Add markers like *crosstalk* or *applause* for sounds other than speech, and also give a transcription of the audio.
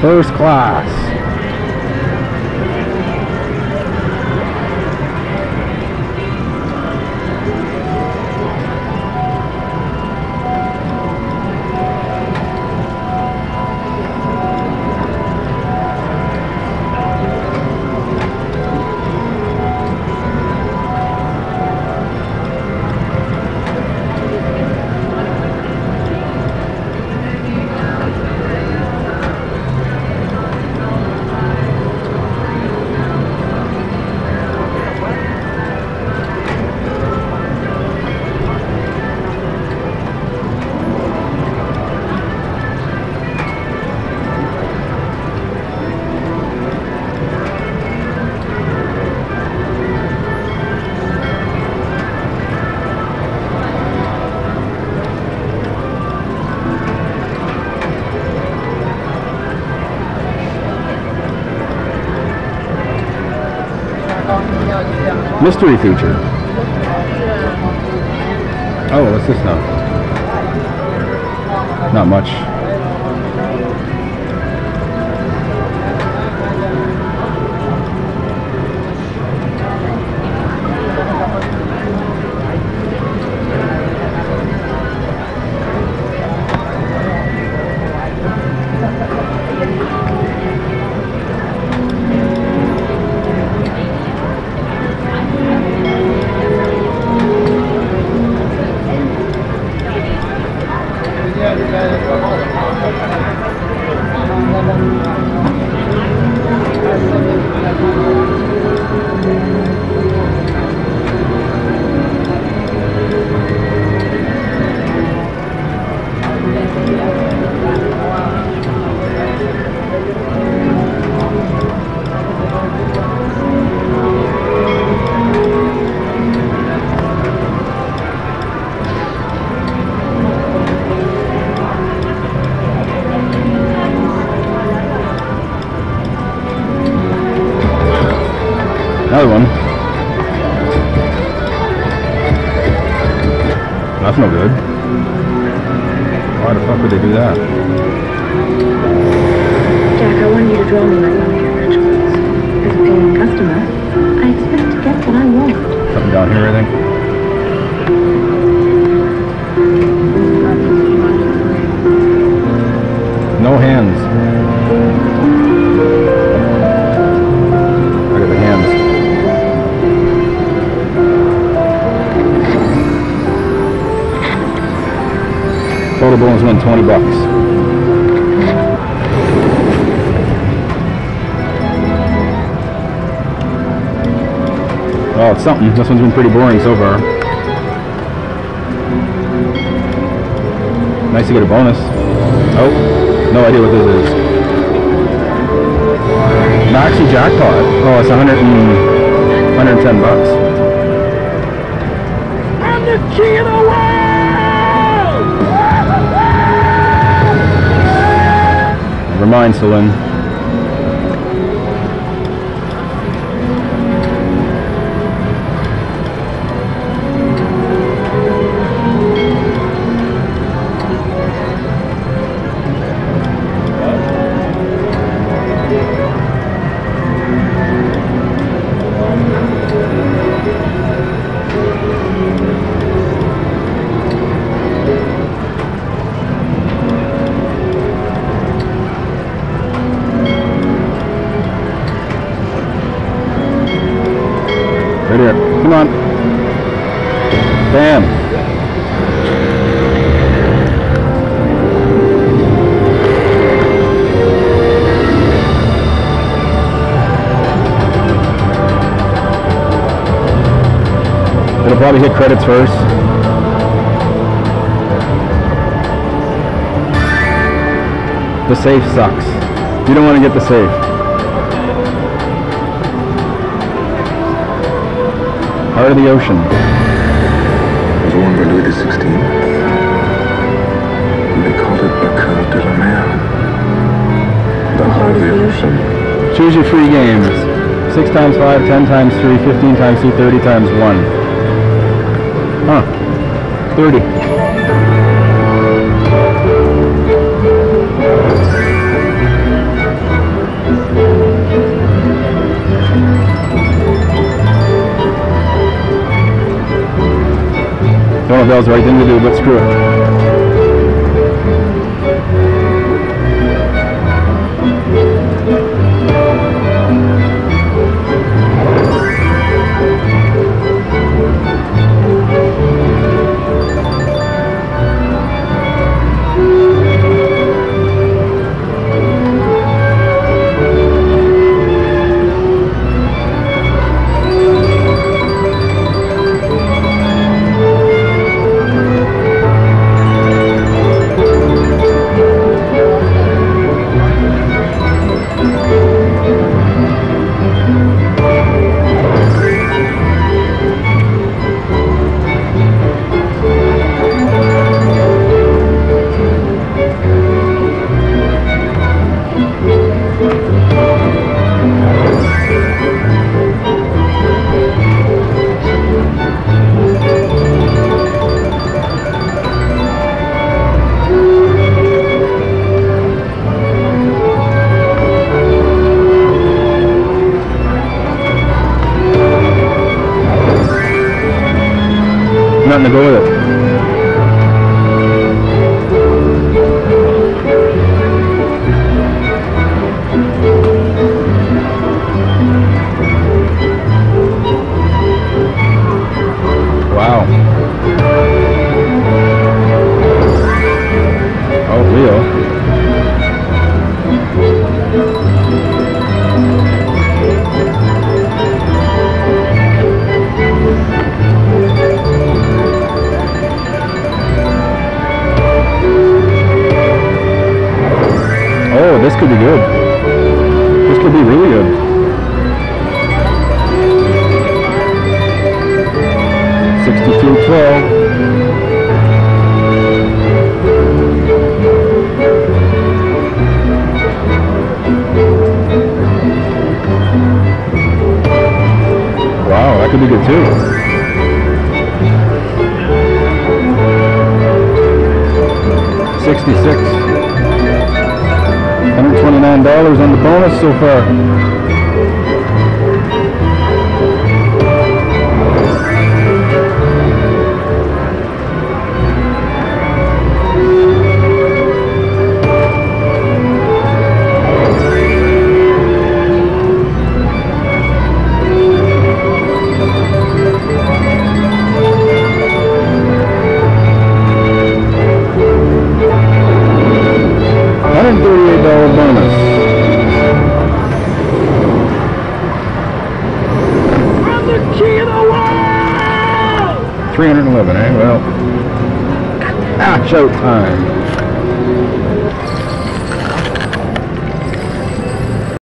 First class. Mystery feature. Oh, what's this now? Not much. Another one. That's no good. Why the fuck would they do that? Jack, I want you to draw me like one of your rituals. As a paying customer, I expect to get what I want. Something down here, I think. Bonus win 20 bucks. Oh, it's something. This one's been pretty boring so far. Nice to get a bonus. Oh, no idea what this is. Maxi jackpot. Oh, it's 100 and, 110 bucks. I'm the king of the world! Never mind, Right here. Come on. Bam. It'll probably hit credits first. The safe sucks. You don't want to get the safe. Heart of the ocean. was worn by Louis XVI. And they called it Le Coeur de la Mer. The heart of the ocean. Choose your free games. 6 times 5, 10 times 3, 15 times 2, 30 times 1. Huh. 30. Don't know if that was the right thing to do, but screw it. Nothing to go with it. Wow. Oh, Leo. Could be good. This could be really good. Sixty-two twelve. Wow, that could be good too. $129 on the bonus so far. 311, eh? Well. Ah, *laughs* showtime.